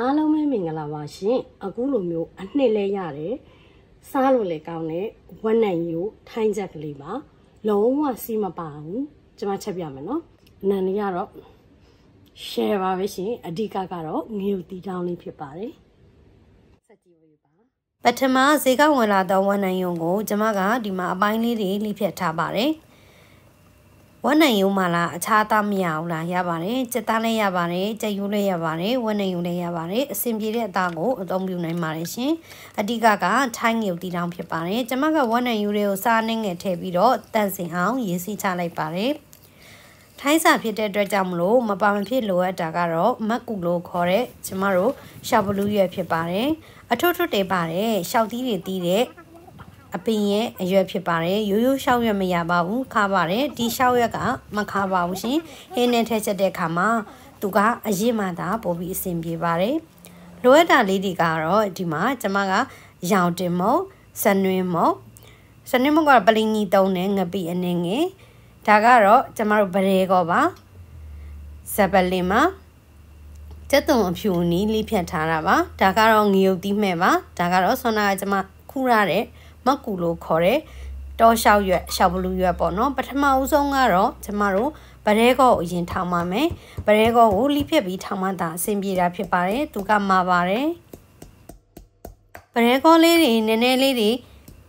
အားလုံးပဲမင်္ဂလာပါရှင်အခုလိုမျိုးအနှစ်လဲရတယ်စားလို့လည်းကောင်းတဲ့ဝက်နံရိုးထိုင်းချက်ကလေးပါလုံးဝစီးမပါဘူးကျွန်မချက်ပြမယ်နော်အနံလေးကတော့ share ပါပဲရှင်အဓိကကတော့ငရုတ်တီတောင်းလေးဖြစ်ပါတယ်ဆက်ကြည့်ဝေးပါပထမဈေးကဝင်လာသောဝက်နံယုံကို ကျွန်မကဒီမှာအပိုင်းလေးတွေလိဖြတ်ထားပါတယ် ဝက်နံယုံမှလားအခြားသားမရဘူးလားရပါတယ်စက်သားလည်းရပါတယ်ကြက်ယူလည်းရပါတယ်ဝက်နံယုံလည်းရပါတယ်အဆင်ပြေတဲ့အသားကိုအသုံးပြုနိုင်ပါတယ်ရှင်အဓိကကထိုင်းငုပ်တီတောင်ဖြစ်ပါတယ်ကျွန်မကဝက်နံယူတွေကိုစားနှင်းငယ်ထည့်ပြီးတော့တန့်စင်အောင်ရေးစီချလိုက်ပါတယ်ထိုင်းစာဖြစ်တဲ့အတွက်ကြောင့်မလို့မပါမဖြစ်လိုအပ်တာကတော့မက်ကူလို့ခေါ်တဲ့ကျမတို့ရှောက်ဘလူးရွက်ဖြစ်ပါတယ်အထွတ်ထွတ်တေးပါတယ်ရှောက်သီးတွေတီးတဲ့ အပင်ရဲ့အရွက်ဖြစ်ပါတယ်ရိုးရိုးရှောက်ရွက်မရပါဘူးခါပါတယ်ဒီရှောက်ရွက်ကမခါပါဘူးရှင်ဟင်းနဲ့ထည့်ချက်တဲ့အခါမှာသူကအရင်မှသာပို့ပြီးအဆင်ပြေပါတယ်လိုအပ်တာလေးတွေကတော့ဒီမှာကျမကရောင်တင်မုတ်စနွင်းမုတ်စနွင်းမုတ်ကပလင်းကြီးတုံးနဲ့ငပိအနေငယ်ဒါကတော့ကျမတို့ဗရဲကောပါဇပလင်မှာကျက်တုံအဖြူနီးလေးဖြတ်ထားတာပါဒါကတော့ငရုတ်သီးမဲ့ပါဒါကတော့ဆွမ်းနာကကျမခူရတဲ့ မကူလို့ခေါ်တဲ့တောလျှောက်ရွက်ရှောက်ဘလူးရွက်ပေါ့နော်ပထမဦးဆုံးကတော့ကျမတို့ဗရဲကောကိုအရင်ထောင်ပါမယ်ဗရဲကောကိုလိဖြစ်ပြီးထောင်မှသာအဆင်ပြေတာဖြစ်ပါတယ်သူကမှာပါတယ်ဗရဲကောလေးတွေနည်းနည်းလေးတွေ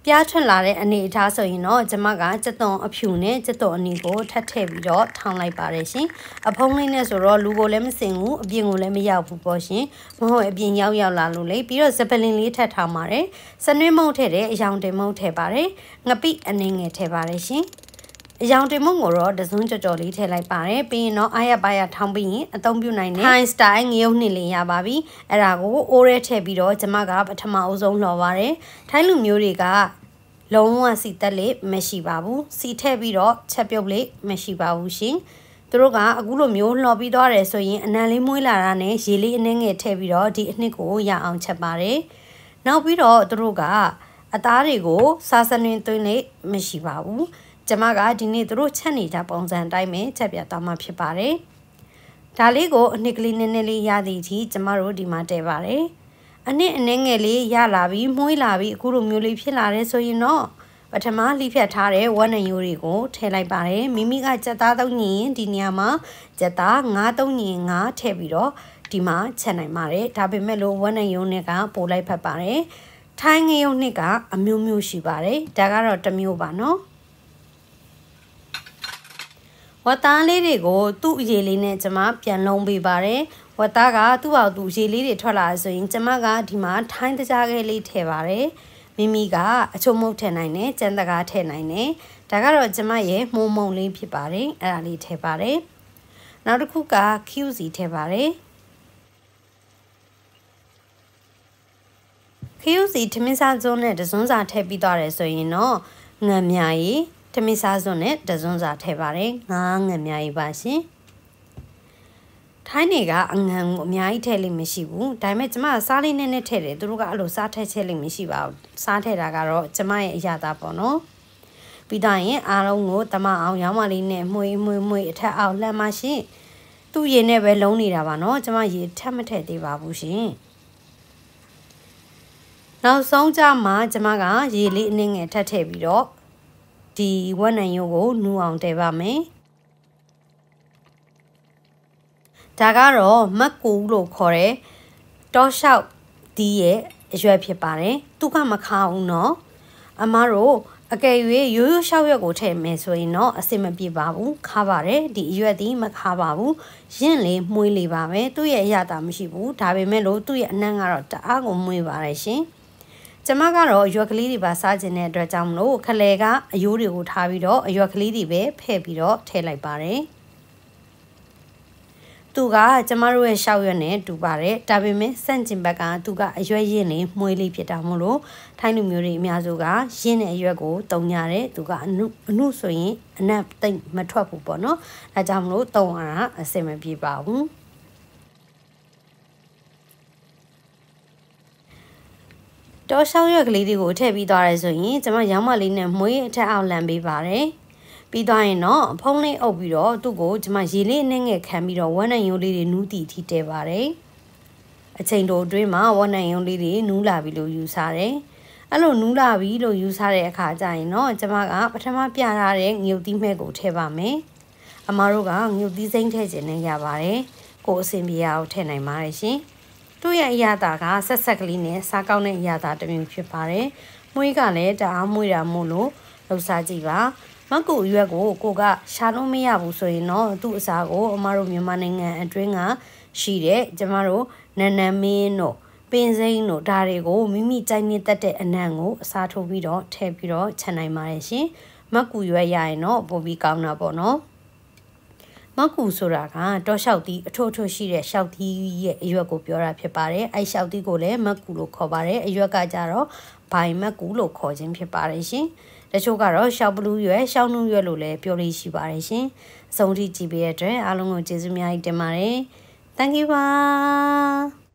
ပြားထွက်လာတဲ့အနေအထားဆိုရင်တော့ကျမကစက်သွန်အဖြူနဲ့စက်သွန်အနီကိုထပ်ထည့်ပြီးတော့ထောင်းလိုက်ပါတယ်ရှင်အဖုံးလေးနဲ့ဆိုတော့လူကိုလည်းမစင်ဘူးအပြင်ကိုလည်းမရောက်ဘူးပေါ့ရှင်မဟုတ်အပြင်ရောက်ရောက်လာလို့လေပြီးတော့ဇပလင်လေးထပ်ထောင်းပါတယ်စနွေးမုတ်ထည့်တယ်အယောင်တင်မုတ်ထည့်ပါတယ်ငပိအနေငယ်ထည့်ပါတယ်ရှင် အယောင်တင်မုံကိုတော့တစုံကြော်ကြော်လေးထည့်လိုက်ပါတယ်ပြီးရင်တော့အားရပါရထောင်းပြီးရင်အသုံးပြုနိုင်တဲ့ high style ငရုတ်နှစ်လေးရပါပြီအဲ့ဒါကိုအိုးရဲထည့်ပြီးတော့ကျမကပထမအဆုံးလှော်ပါတယ်ထိုင်းလူမျိုးတွေကလုံးဝစီတက်လေးမရှိပါဘူးစီထည့်ပြီးတော့ချက်ပြုတ်လေးမရှိပါဘူးရှင်သူတို့ကအခုလိုမျိုးလှော်ပြီးသွားတယ်ဆိုရင်အနံလေးမွေးလာတာနဲ့ရေလေးအနှင်းငယ်ထည့်ပြီးတော့ဒီအနှစ်ကိုရအောင်ချက်ပါတယ်နောက်ပြီးတော့သူတို့ကအသားတွေကိုစားစနွင်သွင်းလေးမရှိပါဘူး ကျမကဒီနေ့သူတို့ချက်နေကြပုံစံတိုင်းပဲချက်ပြသွားမှာဖြစ်ပါတယ်ဒါလေးကိုအနှစ်ကလေးနည်းနည်းလေးရသည်ကြီးကျမတို့ဒီမှာတည်ပါတယ်အနှစ်အနှဲငယ်လေးရလာပြီးမှုေးလာပြီးအခုလိုမျိုးလေးဖြစ်လာတယ်ဆိုရင်တော့ပထမလှိဖြတ်ထားတဲ့ဝက်နံရိုးတွေကိုထည့်လိုက်ပါတယ်မိမိကကြက်သားသုံးညင်ဒီနေရာမှာကြက်သားငါးသုံးညင်ငါးထည့်ပြီးတော့ဒီမှာချက်နိုင်ပါတယ်ဒါပေမဲ့လို့ဝက်နံရိုးနဲ့ကပို့လိုက်ဖက်ပါတယ်ထိုင်းငရုတ်နှစ်ကအမျိုးမျိုးရှိပါတယ်ဒါကတော့တစ်မျိုးပါနော် ဝတ်သားလေးတွေကိုသူ့အရေးလေးနဲ့ကျွန်မပြန်လုံးပေးပါတယ်ဝတ်သားကသူ့အောင်သူရေလေးတွေထွက်လာဆိုရင်ကျွန်မကဒီမှာထိုင်းတကြားခဲလေးထည့်ပါတယ်မိမိကအချုံမုတ်ထည့်နိုင်တယ်ကြမ်းတကားထည့်နိုင်တယ်ဒါကတော့ကျွန်မရဲ့မှုံမုံလေးဖြစ်ပါတယ်အဲ့ဒါလေးထည့်ပါတယ်နောက်တစ်ခုက QC ထည့်ပါတယ် QC ထမင်းစားစုံးနဲ့တစွန်းစာထည့်ပြီးသွားတယ်ဆိုရင်တော့ငံမြာရီ ထမင်းစားစုံးနဲ့တစွန်းစာထည့်ပါတယ်ငါးငံမြာရီပါရှင်ထိုင်းနေကအငံကိုအများကြီးထည့်လိမ့်မရှိဘူးဒါပေမဲ့ကျမကစားလေးနဲ့နဲ့ထည့်တယ်သူတို့ကအဲ့လိုစားထည့်ချက်လိမ့်မရှိပါဘူးစားထည့်တာကတော့ကျမရဲ့အရာသားပေါ့နော်ပြီးတော့ရင်အားလုံးကိုတမအောင်ရောင်းမလေးနဲ့မှုေးမှုေးမှုေးအထက်အောင်လှမ်းပါရှင်သူ့ရေနဲ့ပဲလုံးနေတာပါနော်ကျမရေထက်မထည့်သေးပါဘူးရှင်နောက်ဆုံးကြမှာကျမကရေလေးအနည်းငယ်ထပ်ထည့်ပြီးတော့ ဒီဝက်နံရိုးကိုနူအောင်တည်ပါမယ်ဒါကတော့မက်ကူလို့ခေါ်တဲ့တောလျှောက်ဒီရဲ့အရွက်ဖြစ်ပါတယ်သူကမခအောင်နော်အမားတို့အကယ်၍ရိုးရိုးရှောက်ရွက်ကိုထည့်မယ်ဆိုရင်တော့အဆင်မပြေပါဘူးခါပါတယ်ဒီအရွက်ဒီမခါပါဘူးရင့်လေမှုေးလေပါပဲသူ့ရဲ့အရသာမရှိဘူးဒါပေမဲ့လို့သူ့ရဲ့အနံ့ကတော့တအားကိုမှုေးပါတယ်ရှင်။ ကျမကတော့ရွက်ကလေးတွေပါစားခြင်းတဲ့အတွက်ကြောင့်မလို့ခလဲကအယိုးတွေကိုထားပြီးတော့အရွက်ကလေးတွေပဲဖဲ့ပြီးတော့ထည့်လိုက်ပါတယ်သူကကျမတို့ရဲ့ရှောက်ရွက်နဲ့တူပါတယ်ဒါပေမဲ့စန့်ကျင်ဘက်ကသူကအရွက်ရင်းနေမှုေးလေးဖြစ်တာမို့လို့ထိုင်းလူမျိုးတွေအများစုကရင်းတဲ့အရွက်ကိုတုံညာတယ်သူကအနုအနုဆိုရင်အနက်တိတ်မထွက်ဘူးပေါ့နော်ဒါကြောင့်မလို့တုံရတာအဆင်မပြေပါဘူး တောရှောင်းရွက်ကလေးတွေကိုထည့်ပြီးသွားရဲဆိုရင်ကျွန်မရောင်းမလေးနဲ့မွေးအထက်အောင်လန်ပေးပါတယ်။ပြီးသွားရင်တော့ဖုံးလေးအုပ်ပြီးတော့သူ့ကိုကျွန်မရေလေးနဲ့ငယ်ခံပြီးတော့ဝမ်းနံရိုးလေးတွေနူးတီထိတဲပါတယ်အချိန်တိုအတွင်းမှာဝက်နိုင်ရုံလေးတွေနူးလာပြီလို့ယူဆတယ်အဲ့လိုနူးလာပြီလို့ယူဆတဲ့အခါကျရင်တော့ကျမကပထမပြထားတဲ့ငြုပ်သီးမဲ့ကိုထည့်ပါမယ်အမားတို့ကငြုပ်သီးစိမ့်ထည့်ခြင်းနဲ့ရပါတယ်ကိုအစင်ပြေအောင်ထည့်နိုင်ပါတယ်ရှင် သူ့ရဲ့အရာတာကဆက်ဆက်ကလေးနဲ့စားကောင်းတဲ့အရာတာတစ်မျိုးဖြစ်ပါတယ်မွေးကလည်းတအားမွေးတာမို့လို့လှူစားကြည့်ပါမကူရွက်ကိုကိုကရှာလို့မရဘူးဆိုရင်တော့သူ့အစားကိုအမတို့မြန်မာနိုင်ငံအတွင်းကရှိတဲ့ကျမတို့နန်နန်မင်းတို့ပင်စိမ်းတို့ဒါတွေကိုမိမိကြိုက်နေတတ်တဲ့အနံ့ကိုအစားထိုးပြီးတော့ထည့်ပြီးတော့ခြံနိုင်ပါတယ်ရှင်မကူရွက်ရရင်တော့ပိုပြီးကောင်းတာပေါ့နော် မကူဆိုတာကတောလျှောက်သီးအထို့အထို့ရှိတဲ့လျှောက်သီးရဲ့အရွက်ကိုပြောတာဖြစ်ပါတယ်အဲလျှောက်သီးကိုလည်းမကူလို့ခေါ်ပါတယ်အရွက်ကကြတော့ဘိုင်မကူလို့ခေါ်ခြင်းဖြစ်ပါတယ်ရှင်တချို့ကတော့ရှောက်ဘလူးရွယ်ရှောက်နှူးရွယ်လို့လည်းပြောလို့ရှိပါတယ်ရှင်အဆုံးထိကြည့်ပေးတဲ့အတွက်အားလုံးကိုကျေးဇူးများတင်ပါတယ် Thank you ပါ